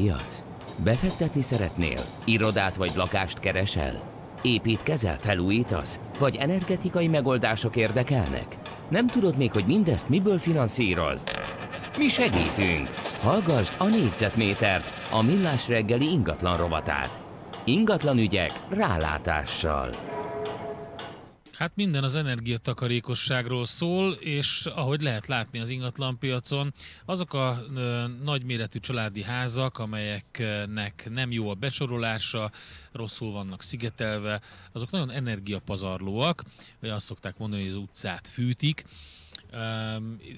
piac? Befektetni szeretnél? Irodát vagy lakást keresel? Építkezel, felújítasz? Vagy energetikai megoldások érdekelnek? Nem tudod még, hogy mindezt miből finanszírozd? Mi segítünk! Hallgassd a négyzetmétert, a millás reggeli ingatlan rovatát. Ingatlan ügyek rálátással. Hát minden az energiatakarékosságról szól, és ahogy lehet látni az ingatlanpiacon, azok a ö, nagyméretű családi házak, amelyeknek nem jó a besorolása, rosszul vannak szigetelve, azok nagyon energiapazarlóak, vagy azt szokták mondani, hogy az utcát fűtik.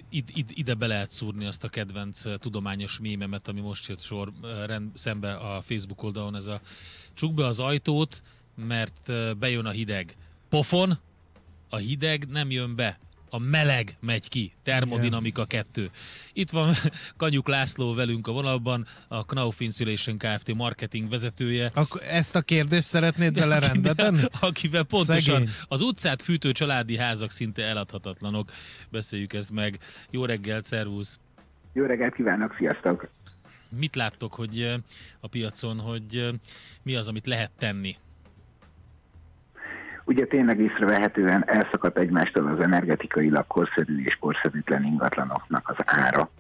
Id, id, ide be lehet szúrni azt a kedvenc tudományos mémemet, ami most jött sor rend, szembe a Facebook oldalon, ez a csuk be az ajtót, mert bejön a hideg. Pofon, a hideg nem jön be, a meleg megy ki. Termodinamika 2. Itt van Kanyuk László velünk a vonalban, a Knauf Insulation Kft. marketing vezetője. Akkor ezt a kérdést szeretnéd vele rendbe tenni? Akivel pontosan Szegény. az utcát fűtő családi házak szinte eladhatatlanok. Beszéljük ezt meg. Jó reggelt, szervusz! Jó reggelt kívánok, sziasztok! Mit láttok, hogy a piacon, hogy mi az, amit lehet tenni ugye tényleg észrevehetően elszakadt egymástól az energetikailag korszerű és korszerűtlen ingatlanoknak az ára,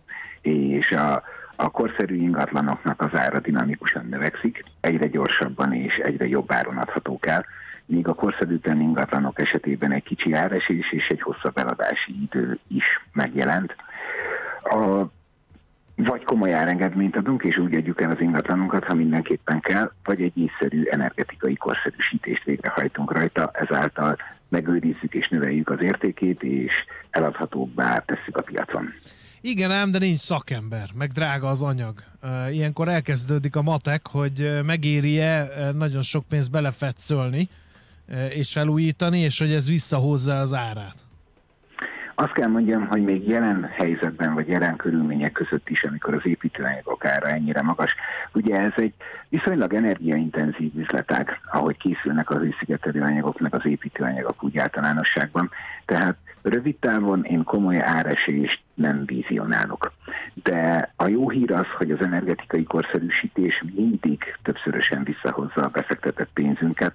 és a, a korszerű ingatlanoknak az ára dinamikusan növekszik, egyre gyorsabban és egyre jobb áron adhatók el, míg a korszerűtlen ingatlanok esetében egy kicsi áresés és egy hosszabb eladási idő is megjelent. A vagy komoly árengedményt adunk, és úgy adjuk el az ingatlanunkat, ha mindenképpen kell, vagy egy észszerű energetikai korszerűsítést végrehajtunk rajta, ezáltal megőrizzük és növeljük az értékét, és eladhatóbbá tesszük a piacon. Igen ám, de nincs szakember, meg drága az anyag. Ilyenkor elkezdődik a matek, hogy megéri-e nagyon sok pénzt belefetszölni, és felújítani, és hogy ez visszahozza az árát. Azt kell mondjam, hogy még jelen helyzetben, vagy jelen körülmények között is, amikor az építőanyagok ára ennyire magas, ugye ez egy viszonylag energiaintenzív üzletág, ahogy készülnek az őszigetelő anyagok, meg az építőanyagok úgy általánosságban. Tehát rövid távon én komoly áresést nem vizionálok. De a jó hír az, hogy az energetikai korszerűsítés mindig többszörösen visszahozza a befektetett pénzünket,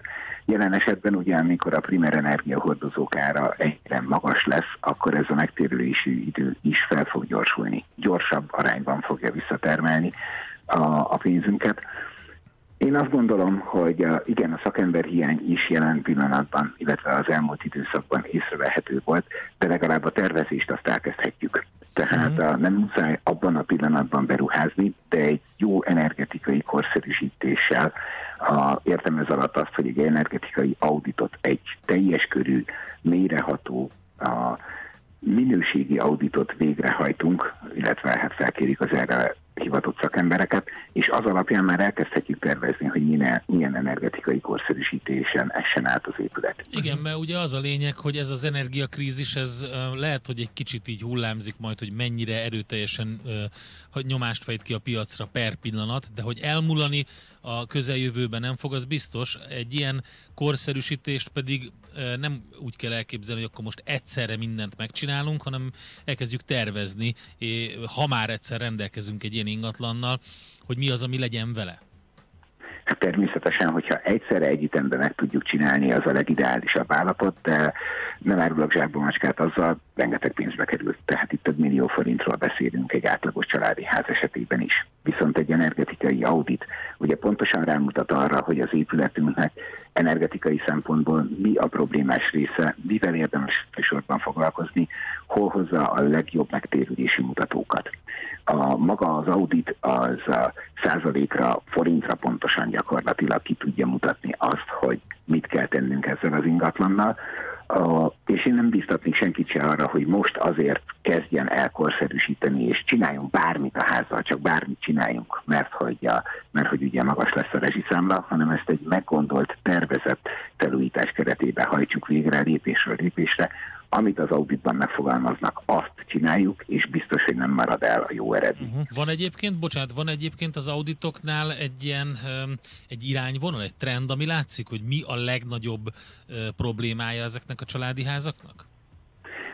Jelen esetben ugye, amikor a primer energiahordozók ára egyre magas lesz, akkor ez a megtérülési idő is fel fog gyorsulni. Gyorsabb arányban fogja visszatermelni a, a pénzünket. Én azt gondolom, hogy a, igen, a szakemberhiány is jelen pillanatban, illetve az elmúlt időszakban észrevehető volt, de legalább a tervezést azt elkezdhetjük. Tehát uh-huh. a, nem muszáj abban a pillanatban beruházni, de egy jó energetikai korszerűsítéssel a, értem ez alatt azt, hogy egy energetikai auditot, egy teljes körű, mélyreható, a minőségi auditot végrehajtunk, illetve hát felkérjük az erre hivatott szakembereket, és az alapján már elkezdhetjük tervezni, hogy milyen, milyen energetikai korszerűsítésen essen át az épület. Igen, mert ugye az a lényeg, hogy ez az energiakrízis, ez lehet, hogy egy kicsit így hullámzik majd, hogy mennyire erőteljesen hogy nyomást fejt ki a piacra per pillanat, de hogy elmúlani a közeljövőben nem fog, az biztos. Egy ilyen korszerűsítést pedig nem úgy kell elképzelni, hogy akkor most egyszerre mindent megcsinálunk, hanem elkezdjük tervezni, ha már egyszer rendelkezünk egy ilyen ingatlannal, hogy mi az, ami legyen vele. Természetesen, hogyha egyszerre egy ütemben meg tudjuk csinálni, az a legideálisabb állapot, de nem árulok zsákba macskát, azzal rengeteg pénzbe került. Tehát itt több millió forintról beszélünk egy átlagos családi ház esetében is. Viszont egy energetikai audit ugye pontosan rámutat arra, hogy az épületünknek energetikai szempontból mi a problémás része, mivel érdemes sorban foglalkozni, hol hozza a legjobb megtérülési mutatókat. A maga az audit az a százalékra, forintra pontosan gyakorlatilag ki tudja mutatni azt, hogy mit kell tennünk ezzel az ingatlannal, a, és én nem biztatnék senkit se arra, hogy most azért kezdjen elkorszerűsíteni, és csináljunk bármit a házzal, csak bármit csináljunk, mert hogy, a, mert hogy ugye magas lesz a rezsiszámla, hanem ezt egy meggondolt, tervezett felújítás keretében hajtsuk végre lépésről lépésre, amit az auditban megfogalmaznak, azt csináljuk, és biztos, hogy nem marad el a jó eredmény. Uh-huh. Van egyébként, bocsánat, van egyébként az auditoknál egy ilyen egy irányvonal, egy trend, ami látszik, hogy mi a legnagyobb problémája ezeknek a családi házaknak?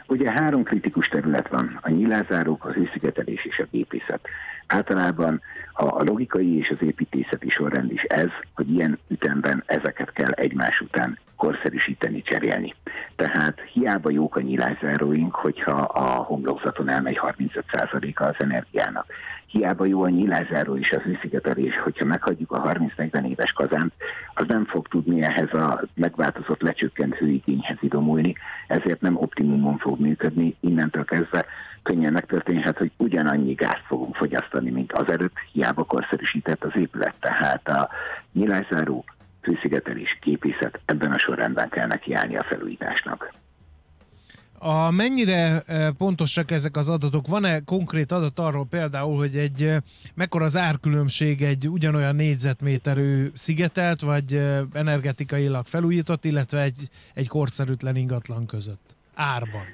Ugye három kritikus terület van, a nyilázárók, az őszigetelés és a gépészet. Általában a logikai és az építészeti sorrend is ez, hogy ilyen ütemben ezeket kell egymás után korszerűsíteni, cserélni. Tehát hiába jók a nyílászáróink, hogyha a homlokzaton elmegy 35%-a az energiának. Hiába jó a nyílászáró és az hőszigetelés, hogyha meghagyjuk a 30-40 éves kazánt, az nem fog tudni ehhez a megváltozott lecsökkent hőigényhez idomulni, ezért nem optimumon fog működni, innentől kezdve könnyen megtörténhet, hogy ugyanannyi gázt fogunk fogyasztani, mint azelőtt, hiába korszerűsített az épület. Tehát a nyílászáró, hőszigetelés, képészet ebben a sorrendben kell nekiállni a felújításnak. A mennyire e, pontosak ezek az adatok? Van-e konkrét adat arról például, hogy egy e, mekkora az árkülönbség egy ugyanolyan négyzetméterű szigetelt, vagy e, energetikailag felújított, illetve egy, egy korszerűtlen ingatlan között? Árban.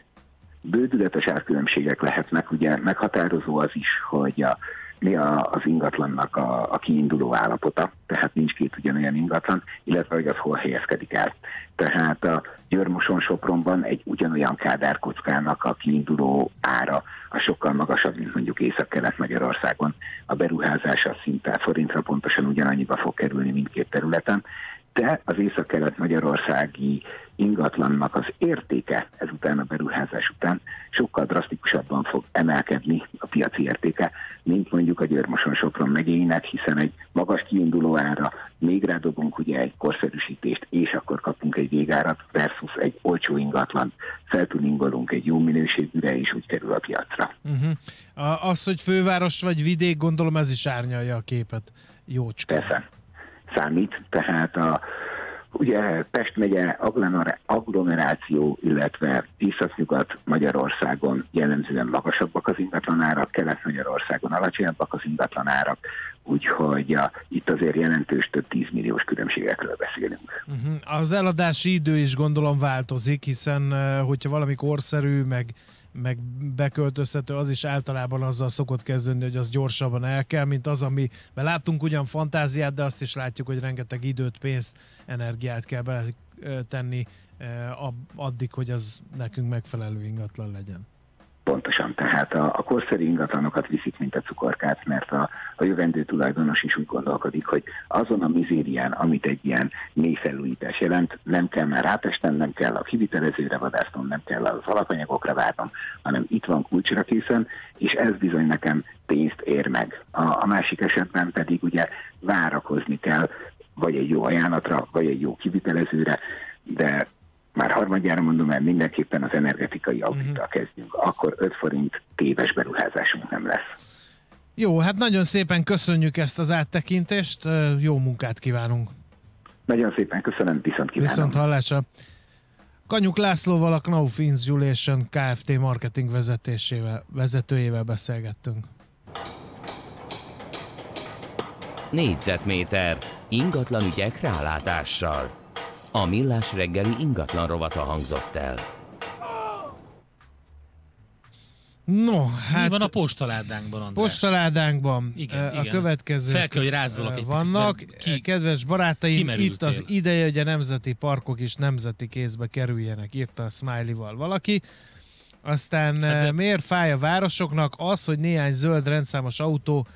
Bődületes árkülönbségek lehetnek, ugye meghatározó az is, hogy a mi a, az ingatlannak a, a kiinduló állapota, tehát nincs két ugyanolyan ingatlan, illetve hogy az hol helyezkedik el. Tehát a Györmoson Sopronban egy ugyanolyan kádárkockának a kiinduló ára a sokkal magasabb, mint mondjuk Észak-Kelet-Magyarországon. A beruházása szinte forintra pontosan ugyanannyiba fog kerülni mindkét területen, de az észak-kelet-magyarországi ingatlannak az értéke ezután a beruházás után sokkal drasztikusabban fog emelkedni a piaci értéke, mint mondjuk a Györmoson Sopron megyének, hiszen egy magas kiinduló ára, még rádobunk ugye egy korszerűsítést, és akkor kapunk egy végárat versus egy olcsó ingatlan, feltuningolunk egy jó minőségűre, és úgy kerül a piacra. Uh-huh. Az, hogy főváros vagy vidék, gondolom ez is árnyalja a képet. Jócska. Persze számít, tehát a, ugye Pest megye agglomeráció, illetve Észak-Nyugat Magyarországon jellemzően magasabbak az ingatlanárak, Kelet-Magyarországon alacsonyabbak az ingatlanárak, úgyhogy a, itt azért jelentős több 10 milliós különbségekről beszélünk. Uh-huh. Az eladási idő is gondolom változik, hiszen hogyha valami korszerű, meg meg beköltözhető, az is általában azzal szokott kezdődni, hogy az gyorsabban el kell, mint az, ami, mert láttunk ugyan fantáziát, de azt is látjuk, hogy rengeteg időt, pénzt, energiát kell beletenni addig, hogy az nekünk megfelelő ingatlan legyen. Pontosan, tehát a, a korszerű ingatlanokat viszik, mint a cukorkát, mert a, a jövendő tulajdonos is úgy gondolkodik, hogy azon a mizérián, amit egy ilyen mély felújítás jelent, nem kell már rátestem, nem kell a kivitelezőre vadásznom, nem kell az alapanyagokra várnom, hanem itt van kulcsra készen, és ez bizony nekem pénzt ér meg. A, a másik esetben pedig ugye várakozni kell, vagy egy jó ajánlatra, vagy egy jó kivitelezőre, de már harmadjára mondom el, mindenképpen az energetikai audittal uh-huh. kezdjünk, akkor 5 forint téves beruházásunk nem lesz. Jó, hát nagyon szépen köszönjük ezt az áttekintést, jó munkát kívánunk. Nagyon szépen köszönöm, viszont kívánom. Viszont hallásra. Kanyuk Lászlóval a Knauf Insulation Kft. marketing vezetésével, vezetőjével beszélgettünk. Négyzetméter ingatlan ügyek rálátással. A Millás reggeli ingatlan rovata hangzott el. No, hát... Mi van a postaládánkban, András? Postaládánkban igen, a igen. következő Fel kell, hogy rázzalak egy vannak. Picit, ki, Kedves barátaim, itt az ideje, hogy a nemzeti parkok is nemzeti kézbe kerüljenek, írta a Smiley-val valaki. Aztán hát de... miért fáj a városoknak az, hogy néhány zöld rendszámos autó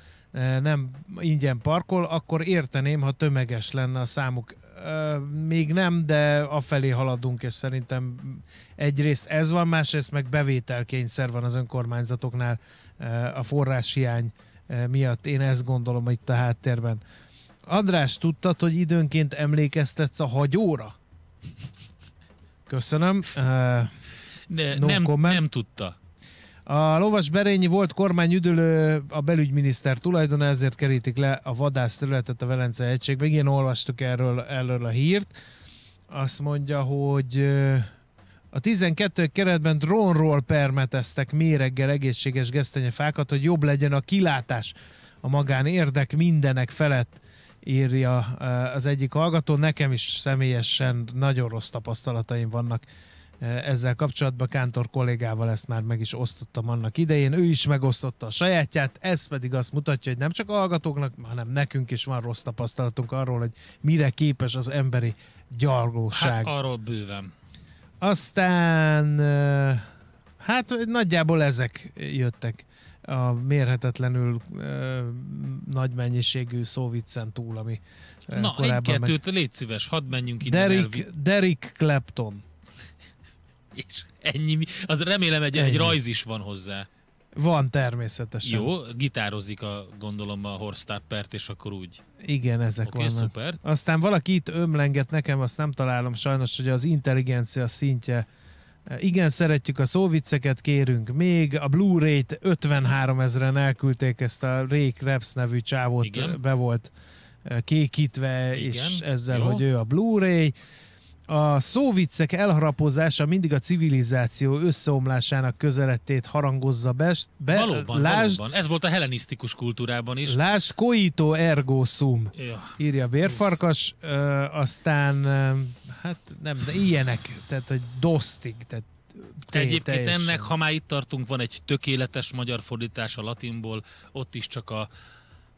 nem ingyen parkol, akkor érteném, ha tömeges lenne a számuk még nem, de afelé haladunk, és szerintem egyrészt ez van, másrészt meg bevételkényszer van az önkormányzatoknál a forráshiány miatt. Én ezt gondolom itt a háttérben. András, tudtad, hogy időnként emlékeztetsz a hagyóra? Köszönöm. De no nem, nem tudta. A lovas Berényi volt kormányüdülő a belügyminiszter tulajdona, ezért kerítik le a vadász területet a Velence egységbe. Igen, olvastuk erről, erről a hírt. Azt mondja, hogy a 12 keretben drónról permeteztek méreggel egészséges gesztenyefákat, hogy jobb legyen a kilátás a magán érdek mindenek felett írja az egyik hallgató. Nekem is személyesen nagyon rossz tapasztalataim vannak ezzel kapcsolatban Kántor kollégával ezt már meg is osztottam annak idején, ő is megosztotta a sajátját, ez pedig azt mutatja, hogy nem csak a hallgatóknak, hanem nekünk is van rossz tapasztalatunk arról, hogy mire képes az emberi gyarlóság. Hát arról bőven. Aztán hát nagyjából ezek jöttek a mérhetetlenül ö, nagy mennyiségű szóviccen túl, ami Na, egy-kettőt légy szíves, hadd menjünk innen. Derek, Derek Clapton. És ennyi, az remélem egy, egy Ennyi. rajz is van hozzá. Van természetesen. Jó, gitározik a gondolom a Horst Tappert, és akkor úgy. Igen, ezek okay, vannak. szuper. Aztán valaki itt ömlenget nekem, azt nem találom sajnos, hogy az intelligencia szintje igen, szeretjük a szóvicceket, kérünk még. A Blu-ray-t 53 ezeren elküldték, ezt a Ray Krebs nevű csávót Igen. be volt eh, kékítve, Igen, és ezzel, jó. hogy ő a Blu-ray. A szóviccek elharapozása mindig a civilizáció összeomlásának közelettét harangozza be. be Valóban, lásd, valóban. Ez volt a hellenisztikus kultúrában is. lásd coito ergo sum Ja. írja Bérfarkas, ö, aztán hát nem, de ilyenek, tehát hogy dosztig, tehát té- Egyébként teljesen. ennek, ha már itt tartunk, van egy tökéletes magyar fordítás a latinból, ott is csak a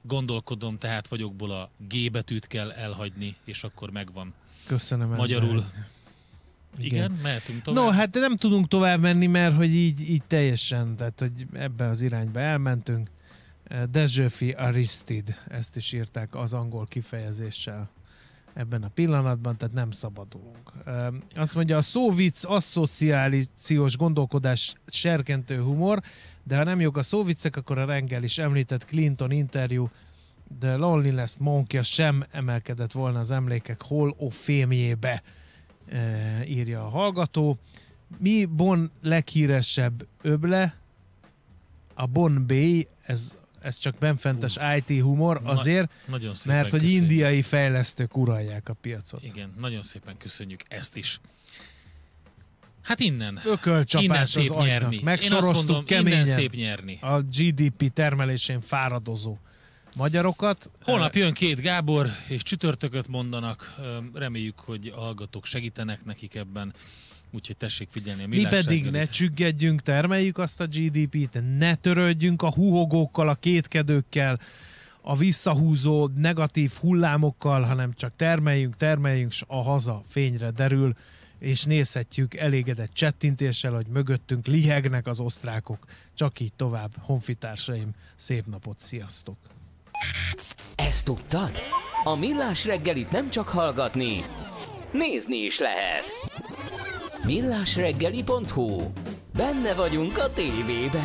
gondolkodom, tehát vagyokból a G betűt kell elhagyni, és akkor megvan. Köszönöm. Magyarul. Ember. Igen, Igen. mehetünk tovább. No, hát nem tudunk tovább menni, mert hogy így, így teljesen, tehát hogy ebbe az irányba elmentünk. Dezsőfi Aristid, ezt is írták az angol kifejezéssel ebben a pillanatban, tehát nem szabadulunk. Ö, Azt mondja, a szóvic asszociációs gondolkodás serkentő humor, de ha nem jók a szóviccek, akkor a Rengel is említett Clinton interjú, de Loneliness Monkey sem emelkedett volna az emlékek Hall of Fame-jébe, e, írja a hallgató. Mi Bon leghíresebb öble? A Bon Bay, ez, ez csak benfentes IT humor, Na- azért, Nagyon szépen mert hogy köszönjük. indiai fejlesztők uralják a piacot. Igen, nagyon szépen köszönjük ezt is. Hát innen. Innen Ökölcsapás szép az agynak. nyerni. Én azt Megsoroztuk mondom, innen keményen szép nyerni. a GDP termelésén fáradozó magyarokat. Holnap jön két Gábor, és csütörtököt mondanak. Reméljük, hogy a hallgatók segítenek nekik ebben. Úgyhogy tessék figyelni a Mi pedig ne csüggedjünk, termeljük azt a GDP-t, ne törődjünk a huhogókkal, a kétkedőkkel, a visszahúzó negatív hullámokkal, hanem csak termeljünk, termeljünk, s a haza fényre derül, és nézhetjük elégedett csettintéssel, hogy mögöttünk lihegnek az osztrákok. Csak így tovább, honfitársaim, szép napot, sziasztok! Ezt tudtad? A Millás reggelit nem csak hallgatni, nézni is lehet. Millásreggeli.hu Benne vagyunk a tévében.